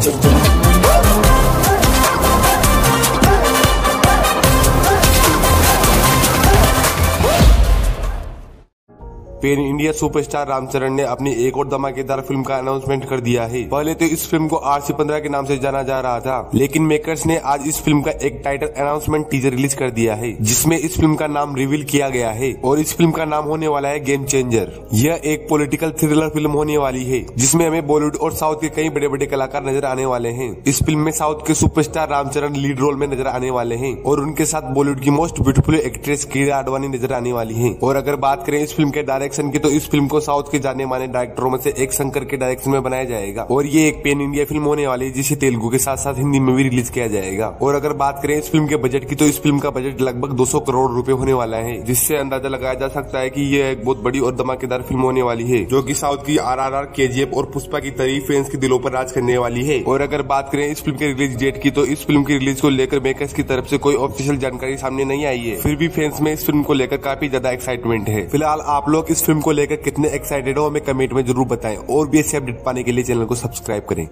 to run. Pan India superstar Ram Charan ने अपनी एक और धमाकेदार फ़िल्म का अनाउंसमेंट कर दिया है। पहले तो इस फ़िल्म को आर सी पंद्रह के नाम से जाना जा रहा था, लेकिन मेकर्स ने आज इस फ़िल्म का एक टाइटल अनाउंसमेंट टीजर रिलीज़ कर दिया है, जिसमें इस फ़िल्म का नाम रिवील किया गया है और इस फ़िल्म का नाम होने वाला है गेम चेंजर यह एक पोलिटिकल थ्रिलर फ़िल्म होने वाली है, जिसमें हमें बॉलीवुड और साउथ के कई बड़े बड़े कलाकार नज़र आने वाले है। इस फ़िल्म में साउथ के सुपरस्टार रामचरण लीड रोल में नज़र आने वाले है और उनके साथ बॉलीवुड की most beautiful actress Kiara Advani नज़र आने वाली है। और अगर बात करें इस फ़िल्म के डायरेक्शन की तो इस फ़िल्म को साउथ के जाने माने डायरेक्टरों में से एक शंकर के डायरेक्शन में बनाया जाएगा। और ये एक पेन इंडिया फ़िल्म होने वाली है, जिसे तेलुगु के साथ साथ हिंदी में भी रिलीज़ किया जाएगा। और अगर बात करें इस फ़िल्म के बजट की तो इस फ़िल्म का बजट लगभग 200 करोड़ रूपए होने वाला है, जिससे अंदाज़ा लगाया जा सकता है की ये एक बहुत बड़ी और धमाकेदार फ़िल्म होने वाली है, जो की साउथ की आर आर आर के और पुष्पा की तारीफ़ फैंस के दिलों पर राज करने वाली है। और अगर बात करें इस फ़िल्म के रिलीज़ डेट की तो इस फ़िल्म की रिलीज़ को लेकर मेकर्स की तरफ़ से कोई ऑफिशियल जानकारी सामने नहीं आई है। फिर भी फैंस में इस फ़िल्म को लेकर काफ़ी ज़्यादा एक्साइटमेंट है। फ़िलहाल आप लोग इस फ़िल्म को लेकर कितने एक्साइटेड हो, हमें कमेंट में ज़रूर बताएँ। और भी ऐसे अपडेट पाने के लिए चैनल को सब्सक्राइब करें।